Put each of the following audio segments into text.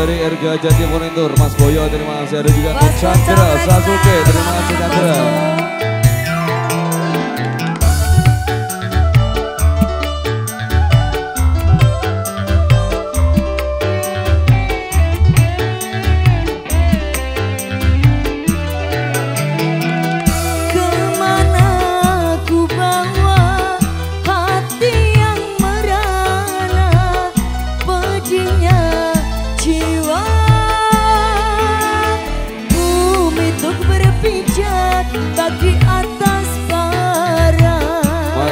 Warga Jati Monitor, Mas Boyo terima kasih. Ada juga Mas Chandra Sasuke terima kasih Chandra.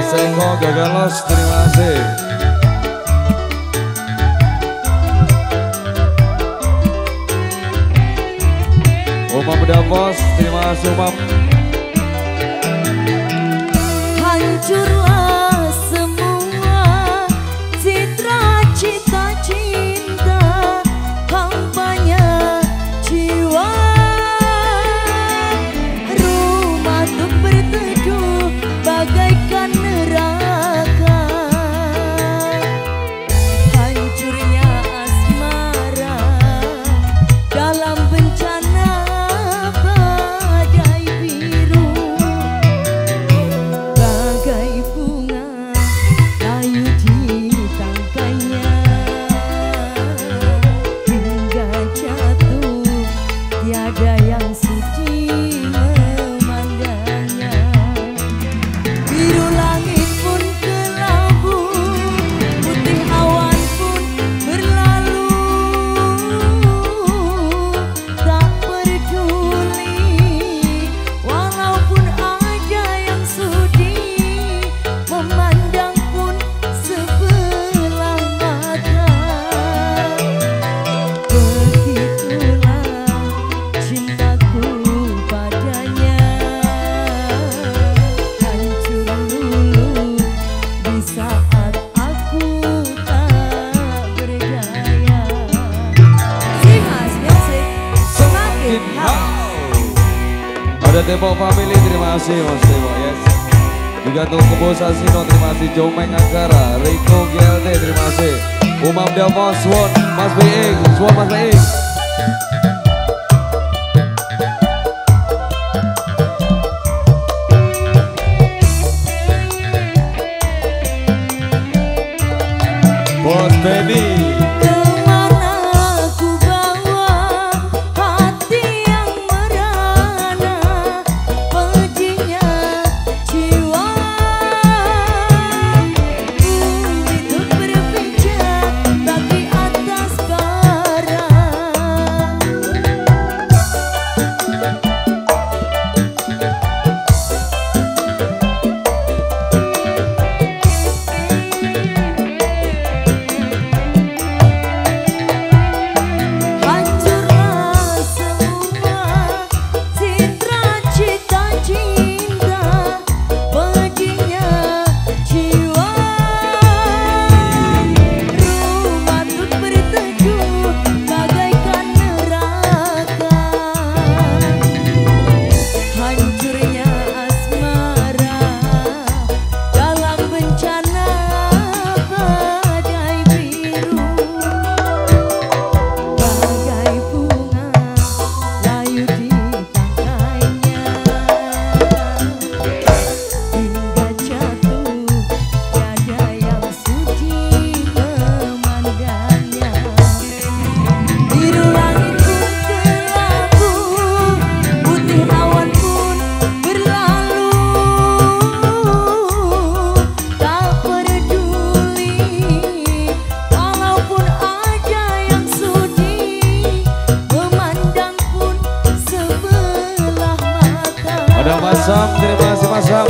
Sengko gagal los, terima kasih. Umam Davos, terima kasih Umam. Ada Tembok Family, terima kasih Mas Tembok, yes. Juga untuk Kebo Sasino, terima kasih Jomeng Angkara, Rico GLD, terima kasih. Umam Delmos, Swan, Mas Being, Swan Mas Being. Bos Benny. Sam, terima kasih Mas Sam.